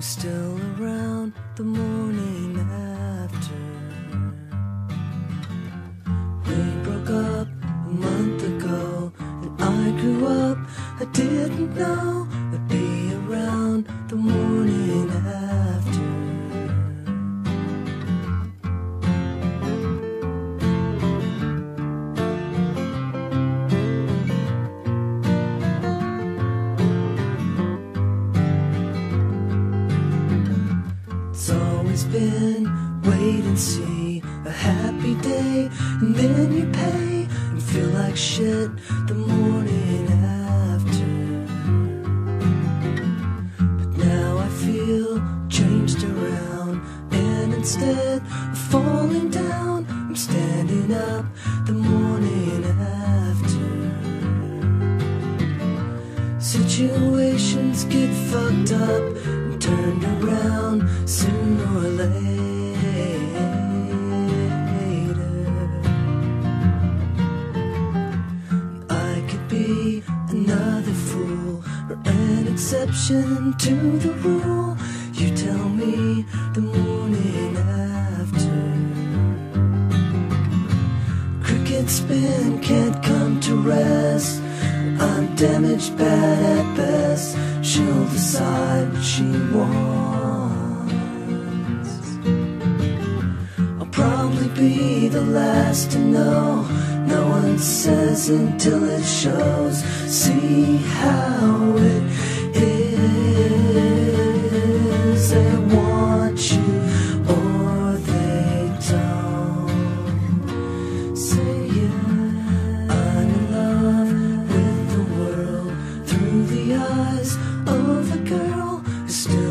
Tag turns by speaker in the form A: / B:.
A: who's still around the morning after. We broke up a month ago, and I grew up. I didn't know been wait and see, a happy day, and then you pay and feel like shit the morning after. But now I feel changed around, and instead of falling down, I'm standing up the morning after. Situations get fucked up turned around sooner or later. I could be another fool or an exception to the rule. You tell me the morning after. Cricket spin can't come to rest. I'm damaged bad. She'll decide what she wants. I'll probably be the last to know. No one says until it shows. See how it of a girl who moon.